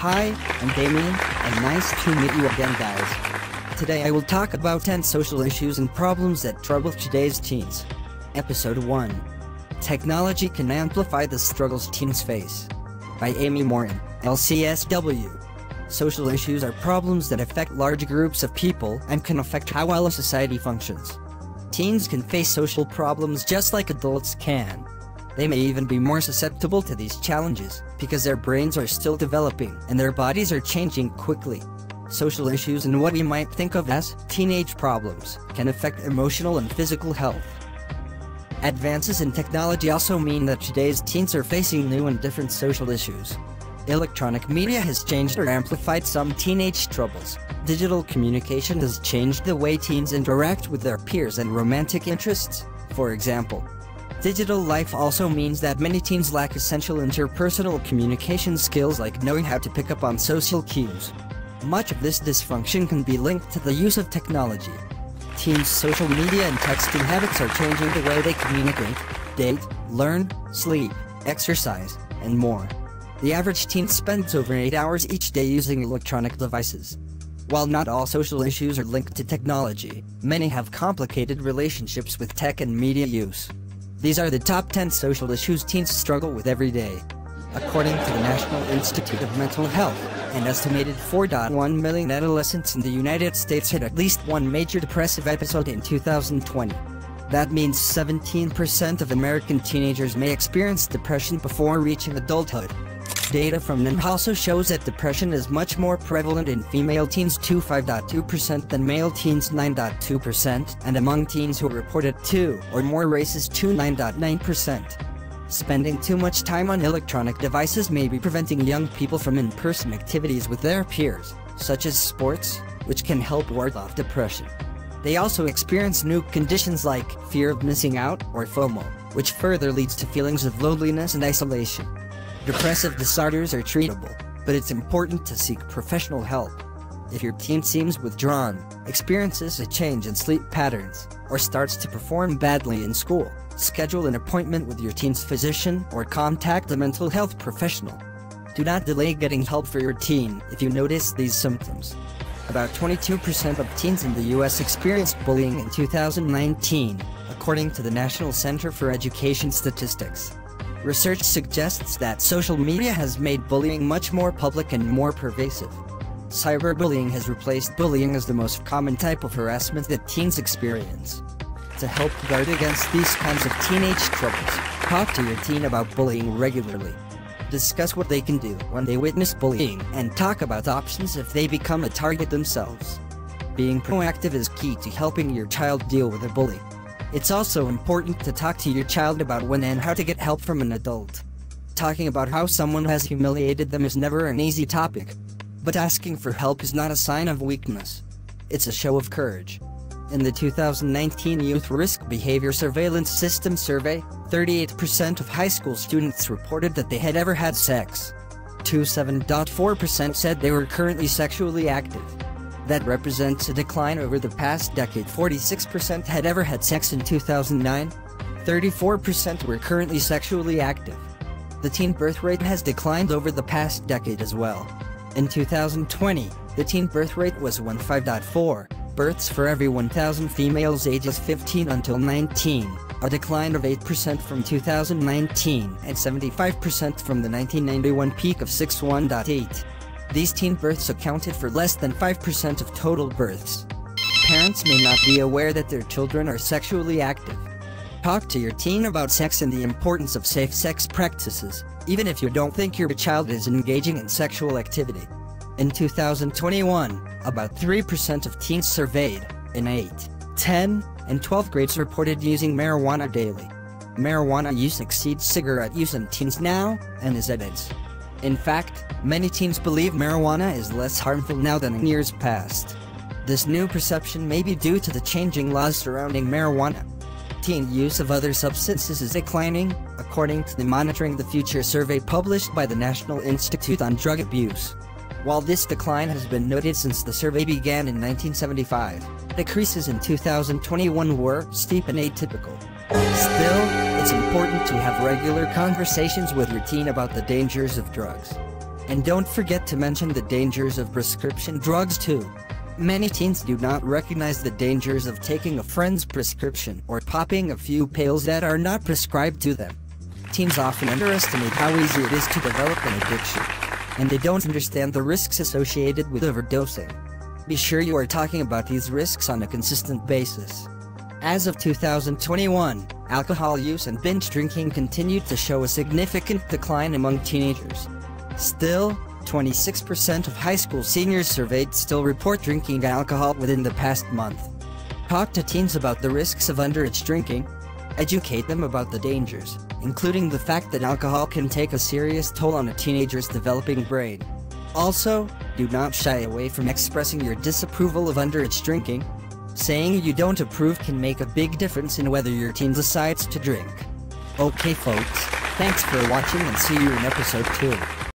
Hi, I'm Damien, and nice to meet you again guys. Today I will talk about 10 social issues and problems that trouble today's teens. Episode 1. Technology can amplify the struggles teens face. By Amy Morin, LCSW. Social issues are problems that affect large groups of people and can affect how well a society functions. Teens can face social problems just like adults can. They may even be more susceptible to these challenges because their brains are still developing and their bodies are changing quickly. Social issues and what we might think of as teenage problems can affect emotional and physical health. Advances in technology also mean that today's teens are facing new and different social issues. Electronic media has changed or amplified some teenage troubles. Digital communication has changed the way teens interact with their peers and romantic interests, for example. Digital life also means that many teens lack essential interpersonal communication skills like knowing how to pick up on social cues. Much of this dysfunction can be linked to the use of technology. Teens' social media and texting habits are changing the way they communicate, date, learn, sleep, exercise, and more. The average teen spends over 8 hours each day using electronic devices. While not all social issues are linked to technology, many have complicated relationships with tech and media use. These are the top 10 social issues teens struggle with every day. According to the National Institute of Mental Health, an estimated 4.1 million adolescents in the United States had at least one major depressive episode in 2020. That means 17% of American teenagers may experience depression before reaching adulthood. Data from NIM also shows that depression is much more prevalent in female teens 25.2% than male teens 9.2%, and among teens who reported two or more races 29.9%. Spending too much time on electronic devices may be preventing young people from in-person activities with their peers, such as sports, which can help ward off depression. They also experience new conditions like fear of missing out or FOMO, which further leads to feelings of loneliness and isolation. Depressive disorders are treatable, but it's important to seek professional help. If your teen seems withdrawn, experiences a change in sleep patterns, or starts to perform badly in school, schedule an appointment with your teen's physician or contact a mental health professional. Do not delay getting help for your teen if you notice these symptoms. About 22% of teens in the U.S. experienced bullying in 2019, according to the National Center for Education Statistics. Research suggests that social media has made bullying much more public and more pervasive. Cyberbullying has replaced bullying as the most common type of harassment that teens experience. To help guard against these kinds of teenage troubles, talk to your teen about bullying regularly. Discuss what they can do when they witness bullying and talk about options if they become a target themselves. Being proactive is key to helping your child deal with a bully. It's also important to talk to your child about when and how to get help from an adult. Talking about how someone has humiliated them is never an easy topic. But asking for help is not a sign of weakness. It's a show of courage. In the 2019 Youth Risk Behavior Surveillance System survey, 38% of high school students reported that they had ever had sex. 27.4% said they were currently sexually active. That represents a decline over the past decade. 46% had ever had sex in 2009. 34% were currently sexually active. The teen birth rate has declined over the past decade as well. In 2020, the teen birth rate was 15.4 births for every 1,000 females ages 15 until 19, a decline of 8% from 2019 and 75% from the 1991 peak of 61.8. These teen births accounted for less than 5% of total births. Parents may not be aware that their children are sexually active. Talk to your teen about sex and the importance of safe sex practices, even if you don't think your child is engaging in sexual activity. In 2021, about 3% of teens surveyed, in 8, 10, and 12th grades reported using marijuana daily. Marijuana use exceeds cigarette use in teens now, and is at its. In fact, many teens believe marijuana is less harmful now than in years past. This new perception may be due to the changing laws surrounding marijuana. Teen use of other substances is declining, according to the Monitoring the Future survey published by the National Institute on Drug Abuse. While this decline has been noted since the survey began in 1975, decreases in 2021 were steep and atypical. Still, it's important to have regular conversations with your teen about the dangers of drugs. And don't forget to mention the dangers of prescription drugs too. Many teens do not recognize the dangers of taking a friend's prescription or popping a few pills that are not prescribed to them. Teens often underestimate how easy it is to develop an addiction, and they don't understand the risks associated with overdosing. Be sure you are talking about these risks on a consistent basis. As of 2021, alcohol use and binge drinking continued to show a significant decline among teenagers. Still, 26% of high school seniors surveyed still report drinking alcohol within the past month. Talk to teens about the risks of underage drinking. Educate them about the dangers, including the fact that alcohol can take a serious toll on a teenager's developing brain. Also, do not shy away from expressing your disapproval of underage drinking. Saying you don't approve can make a big difference in whether your teen decides to drink. Okay folks, thanks for watching and see you in episode 2.